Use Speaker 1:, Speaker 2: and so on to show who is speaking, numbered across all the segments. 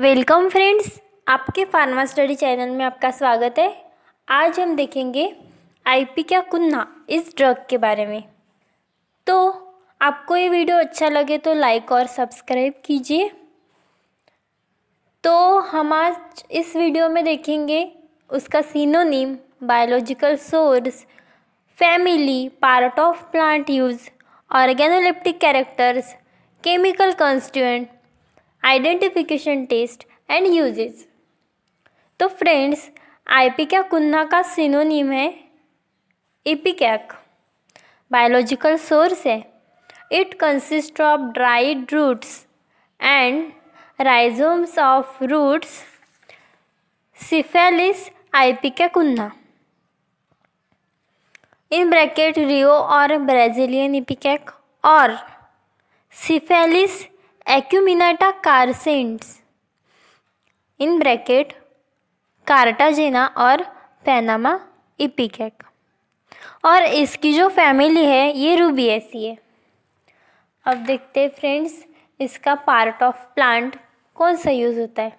Speaker 1: Welcome friends, आपके pharma study channel में आपका स्वागत है। आज हम देखेंगे आईपी क्या कुन्ना इस ड्रग के बारे में। तो आपको ये वीडियो अच्छा लगे तो लाइक और सब्सक्राइब कीजिए। तो हम आज इस वीडियो में देखेंगे उसका synonym biological source family part of plant use organoleptic characters chemical constituent identification test and uses तो फ्रेंड्स आईपी क्या कुन्ना का सिनोनिम है इपिकैक बायोलॉजिकल सोर्स है. It consist of dried roots and rhizomes of roots Cephaelis ipecacuanha in bracket Rio और Brazilian ipecac और Cephaelis acuminata Karsten, in bracket, Cartagena और Panama ipecac. और इसकी जो family है, ये रूबियसी है। अब देखते हैं फ्रेंड्स, इसका पार्ट ऑफ़ प्लांट कौन सा यूज़ होता है?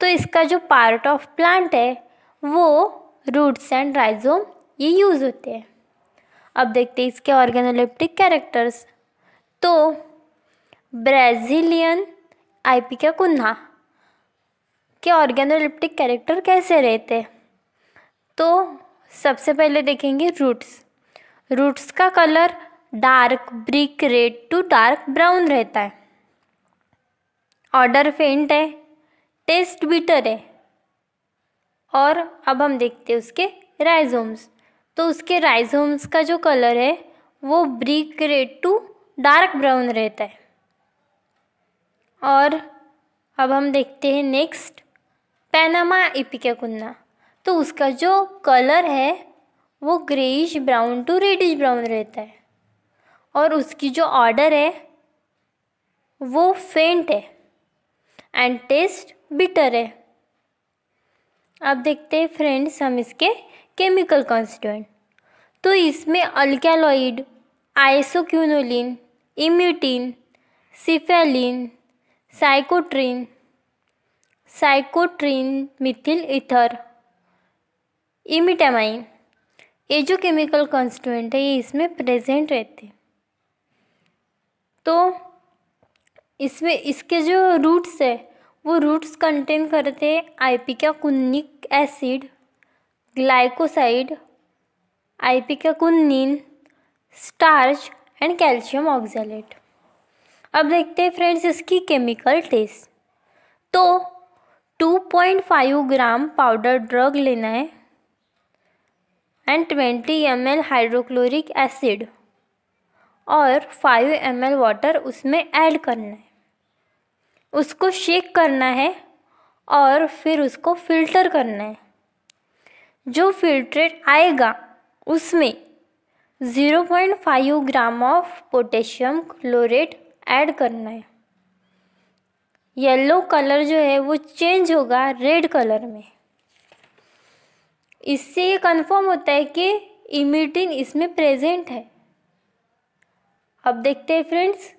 Speaker 1: तो इसका जो पार्ट ऑफ़ प्लांट है, वो रूट्स एंड राइजोम ये यूज़ होते हैं। अब देखते हैं इसके ऑर्गेनोलिप्टिक कैरेक्टर्स तो ब्राज़ीलियन आईपिका कुन्हा के ऑर्गेनोलिप्टिक कैरेक्टर कैसे रहते? तो सबसे पहले देखेंगे रूट्स। रूट्स का colour dark, brick, red to dark brown रहता है। ऑर्डर फेंट है, टेस्ट बिटर है। और अब हम देखते हैं उसके राइजोम्स। तो उसके राइजोम्स का जो कलर है, वो brick, red to dark brown रहता है। और अब हम देखते हैं नेक्स्ट पैनामा इपिका कुन्ना तो उसका जो कलर है, वो greyish brown to reddish brown रहता है। और उसकी जो ऑर्डर है, वो फेंट है एंड टेस्ट बिटर है। अब देखते हैं फ्रेंड्स हम इसके केमिकल कॉन्स्टिट्यूएंट तो इसमें alkaloid isoquinoline emetine cephaeline psychotrine. Psychotrine, methyl ether emetamine. ये जो केमिकल कॉन्स्टिट्यूएंट है, ये इसमें प्रेजेंट रहते तो इसमें, इसके जो रूट्स है, वो रूट्स कंटेन करते हैं ipecacuanhic acid, glycoside, ipecacuanhin, starch and calcium oxalate अब देखते हैं फ्रेंड्स इसकी केमिकल टेस्ट तो 2.5 ग्राम पाउडर ड्रग लेना है and 20 M L hydrochloric acid और 5 एम एल वाटर उसमें ऐड करना है. उसको शेक करना है और फिर उसको फ़िल्टर करना है. जो फिल्ट्रेट आएगा उसमें 0.5 gram of potassium chlorate add करना है। येलो कलर जो है, वो चेंज होगा रेड कलर में। इससे ये कंफर्म होता है कि इमिटिन इसमें प्रेजेंट है। अब देखते हैं फ्रेंड्स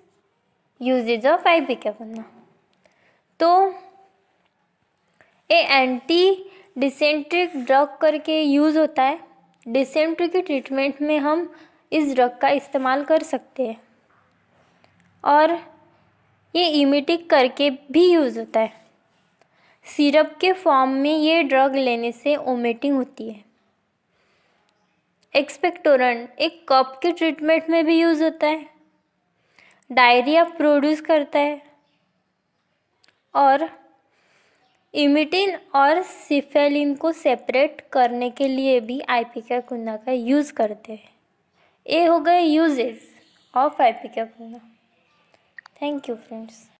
Speaker 1: यूजेज ऑफ़ आई क्या करना। तो ए एंटी डिसेंट्रिक ड्रग करके यूज़ होता है। डिसेंट्री के ट्रीटमेंट में हम इस ड्रग का इस्तेमाल कर सकते हैं। और ये इमिटिक करके भी यूज़ होता है। सिरप के फॉर्म में ये ड्रग लेने से ओमेटिंग होती है। एक्सपेक्टोरेंट एक कप के ट्रीटमेंट में भी यूज़ होता है। डायरिया प्रोड्यूस करता है। और इमिटिन और सिफेलिन को सेपरेट करने के लिए भी आईपिका कुन्ना का यूज़ करते हैं। ये हो गए uses of ipecacuanha Thank you friends.